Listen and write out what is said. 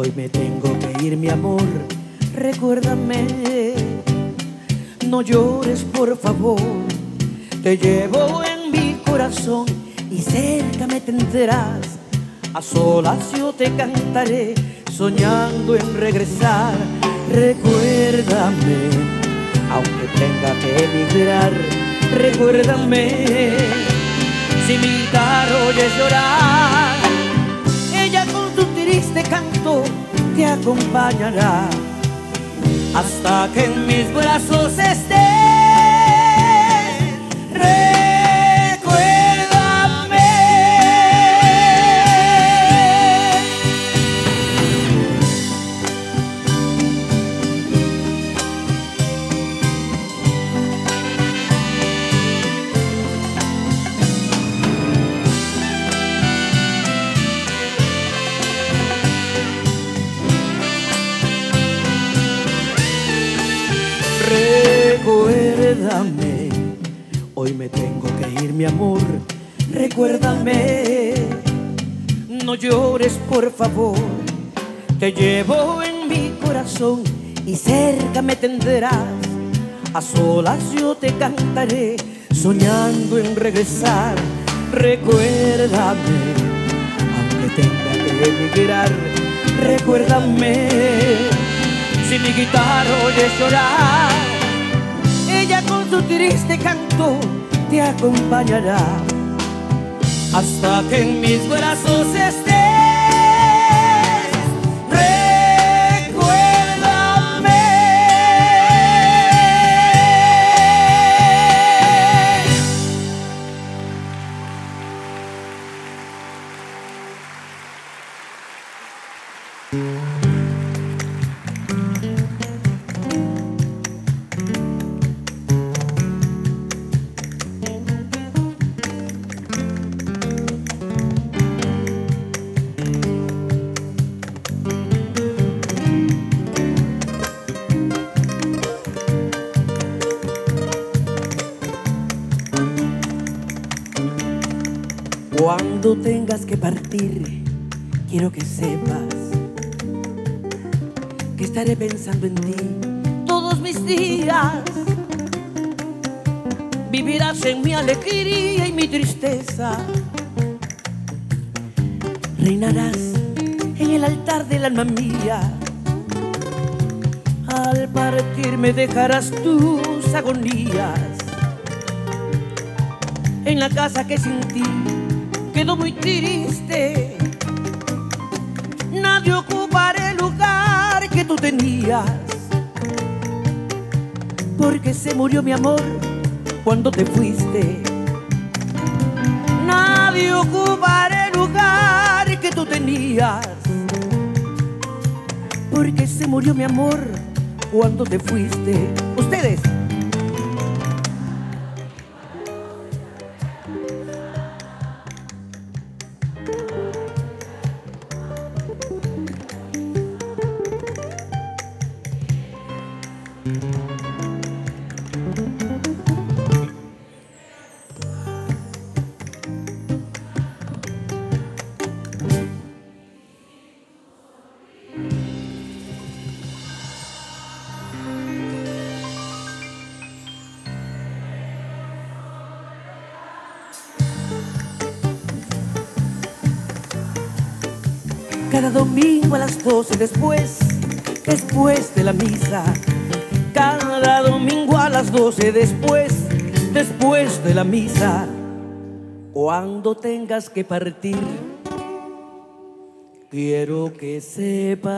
Hoy me tengo que ir, mi amor, recuérdame. No llores, por favor. Te llevo en mi corazón y cerca me tendrás. A solas yo te cantaré, soñando en regresar. Recuérdame, aunque tenga que emigrar. Recuérdame, si mi guitarra oyes llorar, triste canto te acompañará hasta que en mis brazos estés. Recuérdame, hoy me tengo que ir, mi amor. Recuérdame, no llores, por favor. Te llevo en mi corazón y cerca me tendrás. A solas yo te cantaré, soñando en regresar. Recuérdame, aunque tenga que emigrar. Recuérdame, si mi guitarra oyes llorar, triste canto te acompañará hasta que en mis brazos estés. Cuando tengas que partir, quiero que sepas que estaré pensando en ti todos mis días. Vivirás en mi alegría y mi tristeza. Reinarás en el altar del alma mía. Al partir me dejarás tus agonías en la casa que sin ti quedó muy triste. Nadie ocupará el lugar que tú tenías. Porque se murió mi amor cuando te fuiste. Nadie ocupará el lugar que tú tenías. Porque se murió mi amor cuando te fuiste. Ustedes. Cada domingo a las 12 después, después de la misa. Cada domingo a las 12 después, después de la misa. Cuando tengas que partir, quiero que sepas